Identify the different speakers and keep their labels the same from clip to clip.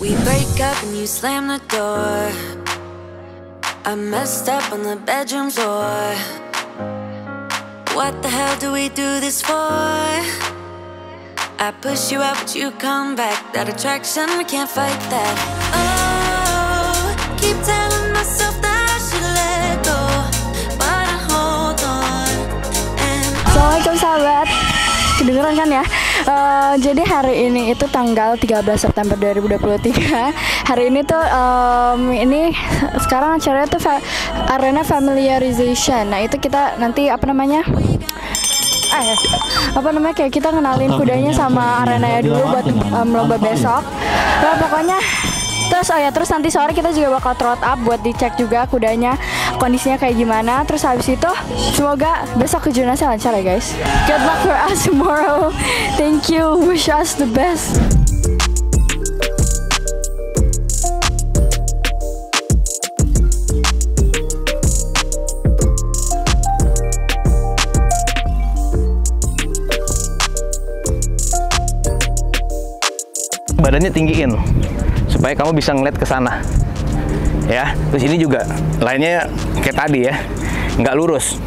Speaker 1: We break up and you slam the door. I messed up on the bedroom floor. What the hell do we do this for? I push you out, but you come back. That attraction, we can't fight that. Oh, keep telling myself that I should let go, but I hold on. And
Speaker 2: Assalamualaikum sahabat Kedengeran kan ya Eh, Jadi hari ini itu tanggal 13 September 2023 Hari ini tuh em, Ini sekarang acaranya tuh fa- Arena familiarization. Nah itu kita nanti apa namanya? Ya. apa namanya? Kayak kita kenalin kudanya sama arenanya dulu buat em, lomba besok. Nah pokoknya terus oh ya terus nanti sore kita juga bakal trot up buat dicek juga kudanya kondisinya kayak gimana. Terus habis itu semoga besok kejurnasnya lancar ya guys. Good luck for us tomorrow. Thank you. Wish us the best.
Speaker 3: badannya tinggiin supaya kamu bisa ngeliat ke sana. Ya terus ini juga lainnya kayak tadi ya nggak lurus.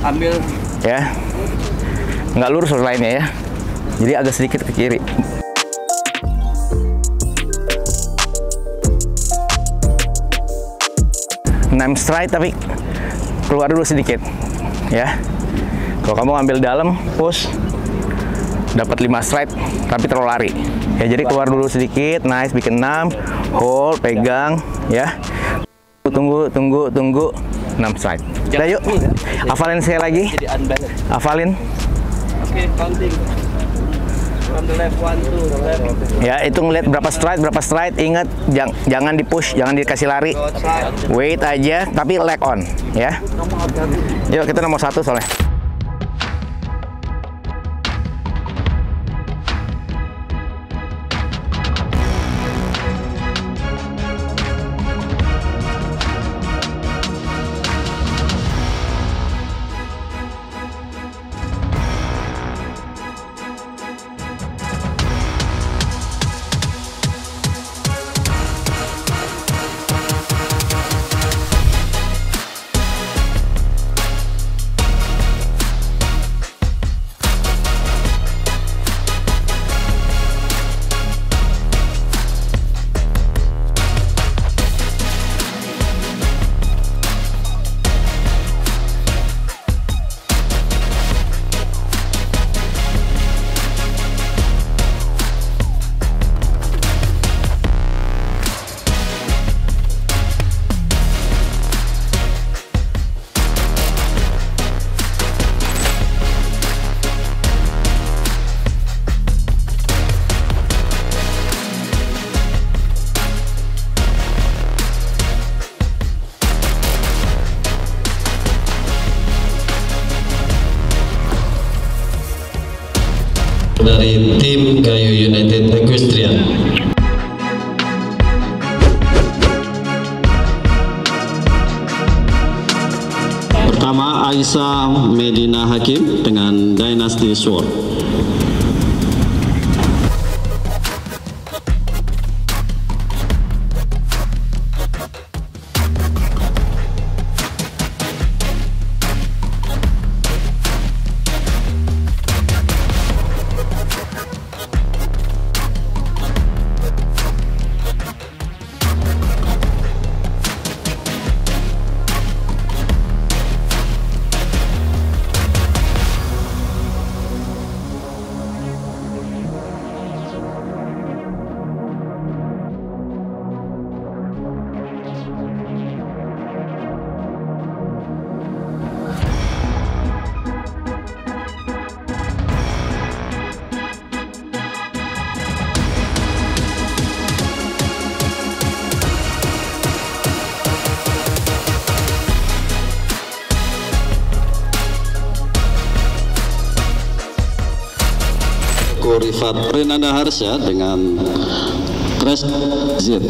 Speaker 4: Ambil.
Speaker 3: Ya nggak lurus lainnya ya. Jadi agak sedikit ke kiri. Enam stride tapi keluar dulu sedikit. Ya kalau kamu ambil dalam push dapat 5 stride tapi terlalu lari. Ya jadi keluar dulu sedikit nice bikin 6 hold pegang ya. Tunggu tunggu tunggu 6 stride udah yuk hafalin saya lagi. Hafalin. Ya itu ngeliat berapa stride berapa stride ingat jang- jangan di push jangan dikasih lari. Wait aja tapi leg on ya. Yuk kita nomor satu soalnya
Speaker 5: dari tim Gayo United Equestrian. Pertama Aisyah Medina Hakim dengan Dynasty Sword. Ko Rifat Renanda Harsha dengan Crest Z.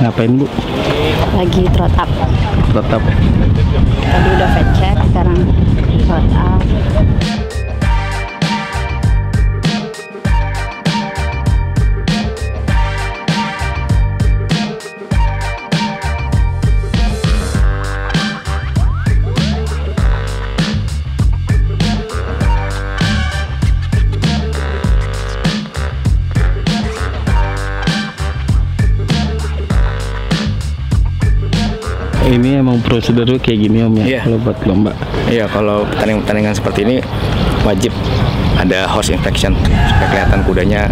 Speaker 6: ngapain bu?
Speaker 7: lagi trot up
Speaker 6: Tetap.
Speaker 7: tadi udah fat check sekarang trot up
Speaker 6: Ini emang prosedurnya kayak gini om ya
Speaker 3: Iya.
Speaker 6: kalau buat lomba.
Speaker 3: Iya, kalau pertandingan-pertandingan seperti ini wajib ada horse inspection supaya kelihatan kudanya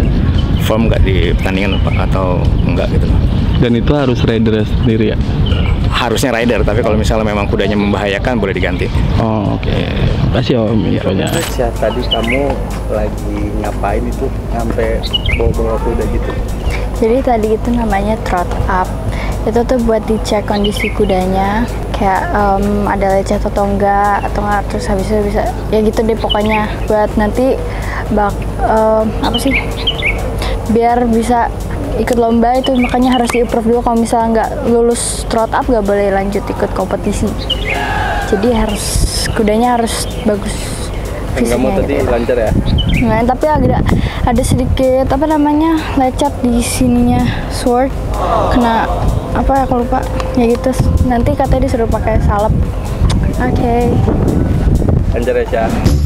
Speaker 3: form nggak di pertandingan atau enggak gitu loh.
Speaker 6: Dan itu harus rider sendiri ya.
Speaker 3: Harusnya rider, tapi kalau misalnya memang kudanya membahayakan boleh diganti.
Speaker 6: Oh oke. Makasih om infonya.
Speaker 4: Ya, tadi kamu lagi ngapain itu sampai bawa-bawa kuda gitu?
Speaker 2: Jadi tadi itu namanya trot up. Itu tuh buat dicek kondisi kudanya, kayak em, ada lecet atau enggak, atau enggak terus habis itu bisa ya gitu deh pokoknya buat nanti bak em, apa sih? Biar bisa ikut lomba itu makanya harus di approve dulu kalau misalnya nggak lulus trot up nggak boleh lanjut ikut kompetisi. Jadi harus kudanya harus bagus
Speaker 4: Kamu
Speaker 2: fisiknya
Speaker 4: tadi
Speaker 2: gitu.
Speaker 4: lancar ya?
Speaker 2: Nah, tapi agak ada sedikit apa namanya lecet di sininya sword kena apa ya aku lupa. Ya gitu. Nanti katanya disuruh pakai salep. Oke.
Speaker 4: Lancar ya, Syah?